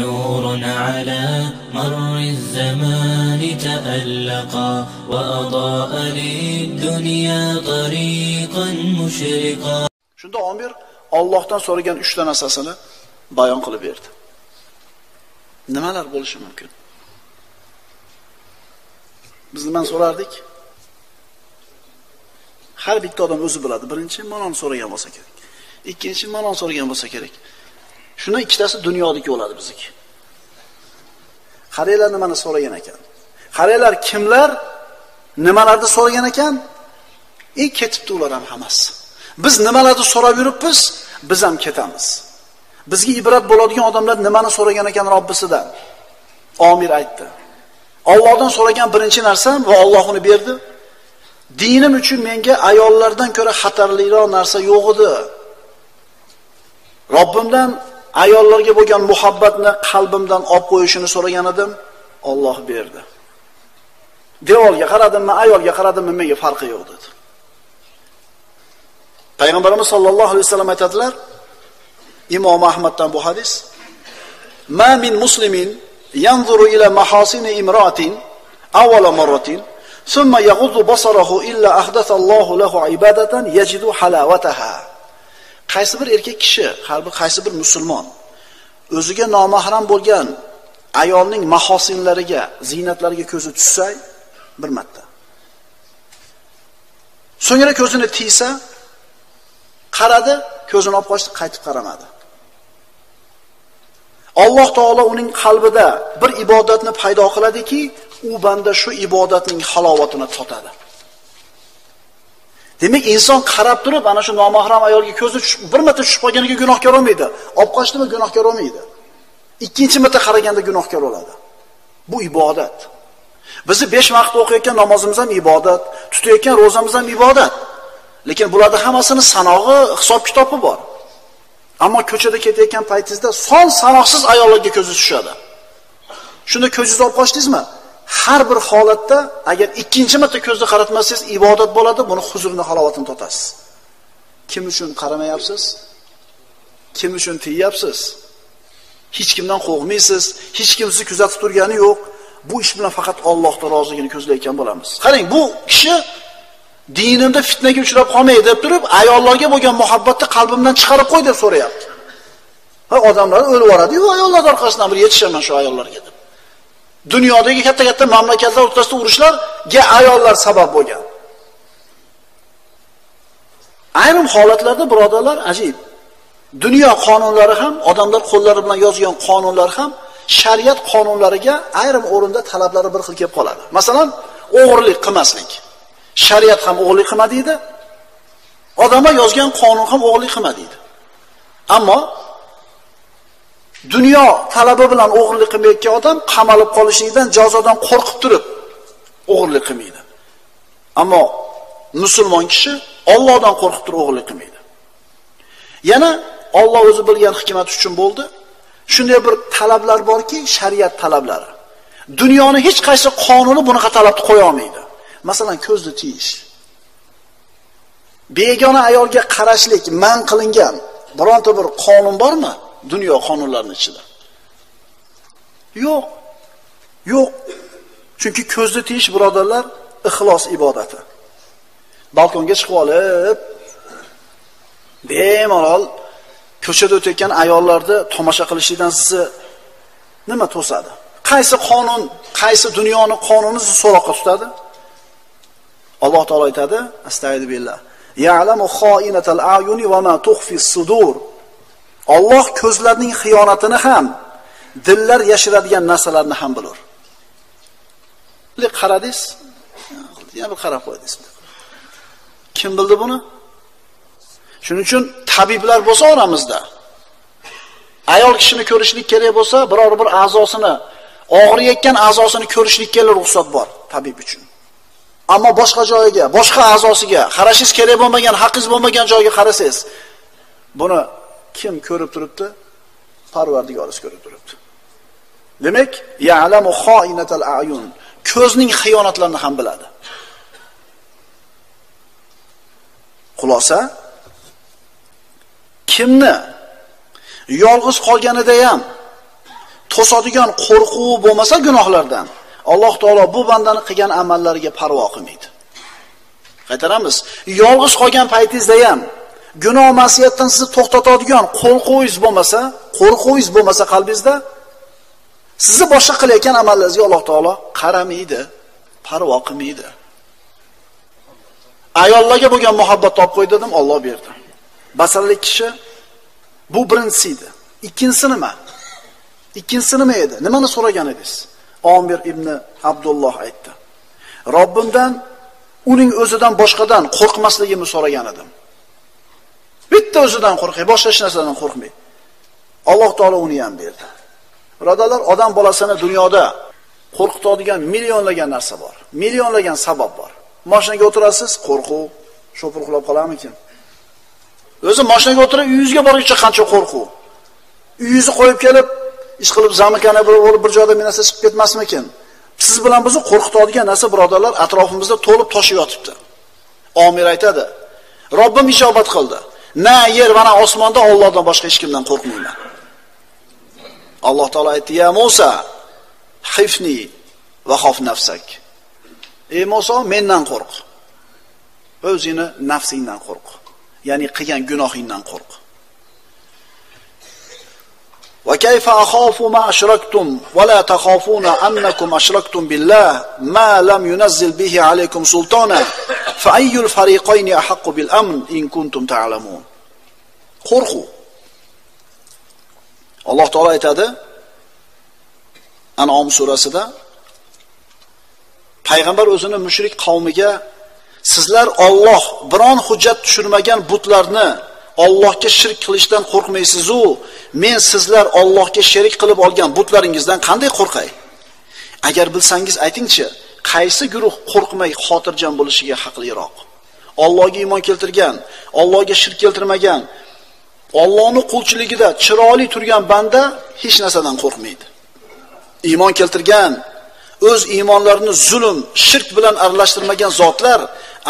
نور على مر الزمان تألقا وأضاء للدنيا طريقا مشرقا Shunda Omir Allohdan so'ragan 3 ta narsasini bayon qilib berdi. Nimalar bo'lishi mumkin? Biz nimani so'rardik? Har bitta odam o'zi biladi. Birinchi manoni so'ragan bo'lsa kerak. Ikkinchi manoni so'ragan bo'lsa kerak. Shunda ikkitasi dunyodagi bo'ladi bizniki. Qaranglar nimani so'ragan ekan. Qaranglar kimlar nimalarni so'ragan ekan? Ey ketibdi ular ham hammasi. Biz nimalarni so'rab yuribmiz, biz ham ketamiz. Bizga ibrat bo'ladigan odamlar nimani so'ragan ekan Robbisidan? Omir aytdi. Allohdan so'ragan birinchi narsam va Alloh uni berdi. Dinim uchun menga ayollardan ko'ra xatarliroq narsa yo'q edi. Robbimdan ayollarga bo'lgan muhabbatni qalbimdan olib qo'yishini so'ragan edim, Alloh berdi. Devorga qaradimmi, ayolga qaradimmi, menga farqi yo'q dedi. Payg'ambarimiz sollallohu alayhi vasallam aytadilar, Imom Ahmaddan bu hadis, "Ma min muslimin yanzuru ila mahasini imra'atin awwala marratin, thumma yaghuddu basarahu illa ahdatha Allahu lahu ibadatan yajidu halawataha." Qaysi bir erkak kishi, har bir qaysi bir musulmon o'ziga nomahram bo'lgan ayolning mahosinlariga, ziynatlariga ko'zi tushsa bir marta. So'ngra ko'zini tiysa, qaradi, ko'zini olib qochdi, qaytib qaramadi. Alloh taolo uning qalbida bir ibodatni paydo qiladiki, u banda shu ibodatning halovatini totadi. Demak, inson qarab turib, ana shu nomahram ayolga ko'zi tushib, bir marta tushib qolganiga gunohkor bo'lmaydi. Olib qochdimi gunohkor bo'lmaydi. Ikkinchi marta qaraganda gunohkor bo'ladi. Bu ibodat. Bizni 5 vaqt o'qiyotgan namozimiz ham ibodat, tutayotgan ro'zamiz ham ibodat. Lekin bularda hammasini sanog'i, hisob kitobi bor. Ammo ko'chada ketayotgan paytingizda son sanoqsiz ayollarga ko'zingiz tushadi. Shunda ko'zingizni olib qochdingizmi? Har bir holatda agar ikkinchi marta ko'zni qaratmasangiz ibodat bo'ladi, buni huzurni halovatini totasiz. Kim uchun qaramayapsiz? Kim uchun tiyapsiz? Hech kimdan qo'rqmaysiz, hech kim sizni kuzatib turgani yo'q. Bu ish bilan faqat Allohning roziligini ko'zlayotgan bo'lamiz. Qarang, bu kishi dinimda fitnaga uchrab qolmay deb turib, ayollarga bo'lgan muhabbatni qalbimdan chiqarib qo'y deb so'rayapti. Ha, odamlar o'lib yuboradiyu ayollarni ayollar orqasidan bir yetishaman shu ayollarga deb. Dunyodagi katta-katta mamlakatlar o'rtasida urushlarga ayollar sabab bo'lgan. Ayrim holatlarda birodarlar ajib. Dunyo qonunlari ham, odamlar qo'llari bilan yozgan qonunlar ham shariat qonunlariga ayrim o'rinda talablari bir xil kelib qoladi. Masalan, o'g'irlik qilmaslik. Shariat ham o'g'irlik qilma deydi. Odamlar yozgan qonun ham o'g'irlik qilma deydi. Ammo dunyo talabi bilan o'g'irlik qilmayotgan odam qamalib qolishlikdan, jazodan qo'rqib turib o'g'irlik qilmaydi. Ammo musulmon kishi Allohdan qo'rqib turib o'g'irlik qilmaydi. Yana Alloh o'zi bilgan hikmat uchun bo'ldi. Shunday bir talablar borki, shariat talablari. Dunyoni hech qaysi qonuni bunaqa talabni qo'ya olmaydi. Masalan, ko'zni tiyish. Begona ayolga qarashlik man qilingan bironta bir qonun bormi? Dunyo qonunlarini ichida. Yo'q. Yo'q. Chunki ko'zni tiyish birodarlar ixlos ibodati. Balkonga chiqib olib, bemalol ko'chada o'tayotgan ayollarni tomosha qilishdan sizni nima to'sadi? Qaysi qonun, qaysi dunyoni qonuni sizni so'roqqa tutadi? Alloh taolo aytadi, astag'firullah. Ya'lamu xoinatal ayuni va ma tukhfi sudur. Alloh ko'zlarning xiyonatini ham, dillar yashiradigan narsalarni ham bilar. Lek qaradingiz? Yana bir qarab qo'ydingiz. Kim bildi buni? Shuning uchun tabiblar bo'lsa oramizda, ayol kishini ko'rishlik kerak bo'lsa, biror bir a'zosini, og'riyotgan a'zosini ko'rishlikka ruxsat bor tabib uchun. Ammo boshqa joyiga, boshqa a'zosiga qarashingiz kerak bo'lmagan, haqingiz bo'lmagan joyga qarasangiz, buni kim ko'rib turibdi? Parvardigoringiz ko'rib turibdi. Demak, ya'lamu xoinatal ayun. Ko'zning xiyonatlarini ham biladi. Xulosa kimni yolg'iz qolganida ham to'sadigan qo'rquv bo'lmasa gunohlardan, Alloh taolo bu bandani qilgan amallariga parvo qilmaydi. Qaytaramiz. Yolg'iz qolgan paytingizda ham gunoh ma'siyatdan sizni to'xtatadigan qo'rquvingiz bo'lmasa, qo'rquvingiz bo'lmasa qalbingizda sizni boshqa qilayotgan amallaringizga Alloh taolo qaramaydi, parvo qilmaydi. Ayollarga bo'lgan muhabbat topib qo'y dedim, Alloh berdi. Basaralik kishi bu birinchisi edi. Ikkinchisi nima? Ikkinchisi nima edi? Nimani so'ragan edingiz? Omir ibn Abdulloh aytdi. Robbimdan uning o'zidan boshqadan qo'rqmasligimni so'ragan edim. Bitta o'zidan qo'rqay, boshqa hech narsadan qo'rqmay. Alloh taolo uni ham berdi. Birodalar, odam bolasini dunyoda qo'rqitadigan millionlagan narsa bor. Millionlagan sabab bor. Mashinaga o'tirasiz, qo'rquv, shopir uxlab qolarmikin? O'zi mashinaga o'tirib, uyingizga borguncha qancha qo'rquv. Uyingizni qo'yib kelib, ish qilib zamikani bir bo'lib bir joyda bir narsa chiqib ketmasmikin? Siz bilan bizni qo'rqitadigan narsa birodarlar atrofimizda to'lib toshib yotibdi. Omir aytadi. Robbim ijobat qildi. Na yer va na osmonda Allohdan boshqa hech kimdan qo'rqmayman. Alloh taolo aytdi: "Ya Musa, hifni va xof nafsak." Ey Musa, mendan qo'rq. O'zingni nafsingdan qo'rq. Ya'ni qilgan gunohingdan qo'rq. وكيف أخاف ما أشركتم ولا تخافون أنكم أشركتم بالله ما لم ينزل به عليكم سلطانا Fa'ayyul fariqayni ahaqqu bil amn in kuntum ta'lamun. Qo'rquv. Alloh taolo aytadi An'om surasida payg'ambar o'zini mushrik qavmiga sizlar Alloh biron hujjat tushirmagan butlarni Allohga shirk qilishdan qo'rqmaysiz-u, men sizlar Allohga sherik qilib olgan butlaringizdan qanday qo'rqay? Agar bilsangiz aytingchi, qaysi guruh qo'rqmay xotirjam bo'lishiga haqliroq? Allohga iymon keltirgan, Allohga shirk keltirmagan, Allohning qulchiligida chiroyli turgan banda hech narsadan qo'rqmaydi. Iymon keltirgan, o'z iymonlarini zulm, shirk bilan aralashtirmagan zotlar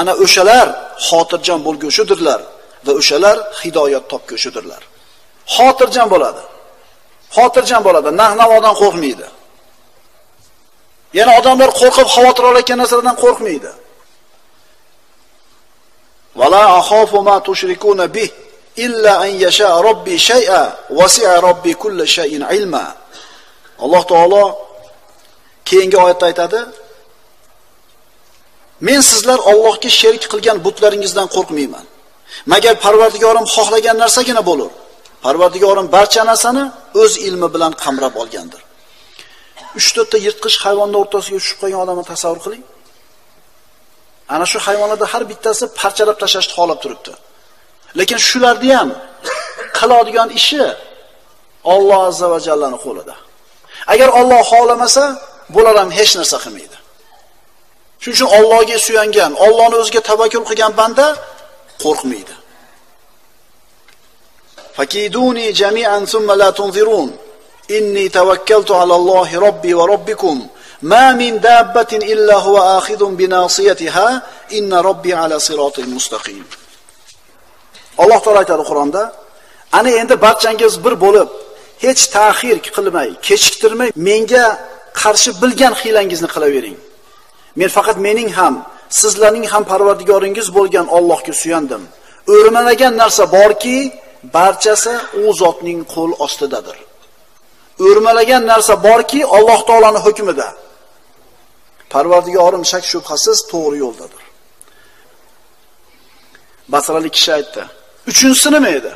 ana o'shalar xotirjam bo'lguvchidirlar. va o'shalar hidoyat topguvchidirlar. Xotirjam bo'ladi. Xotirjam bo'ladi, nah-navodan qo'rqmaydi. Yana odamlar qo'rqib xavotir olayotgan narsalardan qo'rqmaydi. Wala akhafu ma tushrikuna bih illa an yasha robbi shay'a wasi'a robbi kulli shay'in ilma. Alloh taolo keyingi oyatda aytadi: Men sizlar Allohga sherik qilgan butlaringizdan qo'rqmayman. Magar Parvardigorim xohlagan narsagina bo'lar. Parvardigorim barcha narsani o'z ilmi bilan qamrab olgandir. 3-4 ta yirtqich hayvonlar o'rtasiga tushib qolgan odamni tasavvur qiling. Ana shu hayvonlarda har bittasi parchalab tashlashni xohlab turibdi. Lekin shularni ham qiladigan ishi Alloh azza va jallaning qo'lida. Agar Alloh xohlamasa, bular ham hech narsa qilmaydi. Shuning uchun Allohga suyangan, Allohni o'ziga tavakkul qilgan banda qo'rqmaydi. Fakiduni jami'an thumma la tunzirun. Inni tawakkaltu ala Allohi robbi va robbikum. Ma min dabbatin illa huwa akhidun bi nasiyatiha. Inna robbi ala siratil mustaqim. Alloh taolo aytadi Qur'onda, ana endi barchangiz bir bo'lib, hech ta'xir qilmay, kechiktirmay menga qarshi bilgan xilangizni qilavering. Men faqat mening ham sizlarning ham parvardigoringiz bo'lgan Allohga suyandim. O'rmanagan narsa borki, barchasi u zotning qo'l ostidadir. O'rmalagan narsa borki, Alloh taolaning hukmida. Parvardigorim shak shubhasiz to'g'ri yo'ldadir. Basralik kishi aytdi. Uchinchisi nima edi?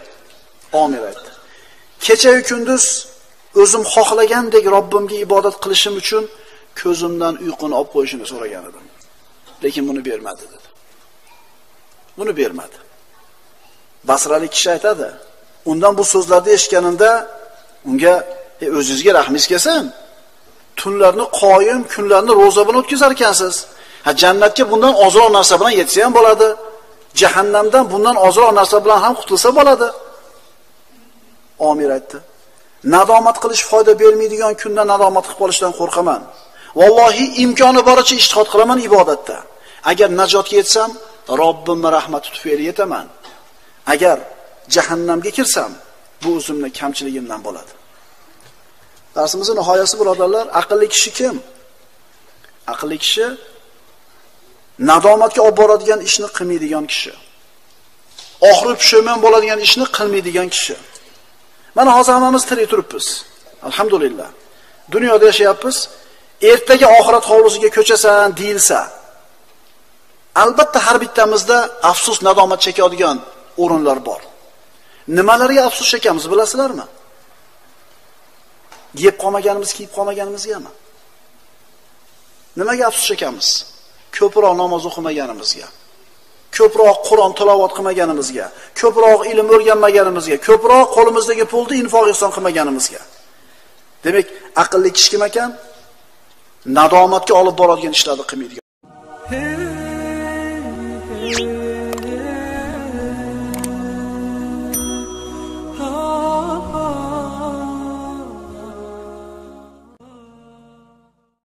Omir aytdi. Kecha kunduz o'zim xohlagandek Robbimga ibodat qilishim uchun ko'zimdan uyquni olib qo'yishini so'ragan edim. lekin buni bermadi dedi. Buni bermadi. Basralik kishi aytadi, undan bu so'zlarni eshitganimda unga e, o'zingizga rahmingiz kelsin. Tunlarni qoyim, kunlarni roza bilan o'tkazar ekansiz. Ha jannatga bundan ozroq narsa bilan yetsa ham bo'ladi. Jahannamdan bundan ozroq narsa bilan ham qutulsa bo'ladi. Omir aytdi. Nadomat qilish foyda bermaydigan kunda nadomat qilib qolishdan qo'rqaman. Vallohi imkoni boricha ijtihod qilaman ibodatda. Agar najotga yetsam, robbimni rahmati tufayli yetaman. Agar jahannamga kirsam, bu o'zimning kamchiligimdan bo'ladi. Darsimizning nihoyasi birodarlar, aqlli kishi kim? Aqlli kishi nadomatga olib boradigan ishni qilmaydigan kishi. Oxiri pushaymon bo'ladigan ishni qilmaydigan kishi. Mana hozir hammamiz tirik turibmiz. Alhamdulillah. Dunyoda yashayapmiz. Ertaga oxirat hovlisiga ko'chasan, deilsa, albatta har bittamizda afsus, nadomat chekadigan o'rinlar bor. Nimalarga afsus chekamiz bilasizlarmi? Yeb qolmaganimiz, kiyib qolmaganimizgami? Nimaga afsus chekamiz? Ko'proq namoz o'qimaganimizga. ko'proq Qur'on tilovat qilmaganimizga, ko'proq ilm o'rganmaganimizga, ko'proq qo'limizdagi pulni infoq ihson qilmaganimizga. Demak, aqlli kishi kim ekan? Nadomatga olib boradigan ishlarni qilmaydigan.